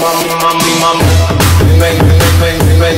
mami, mami, mami, mami, mami, mami, mami, mami, mami,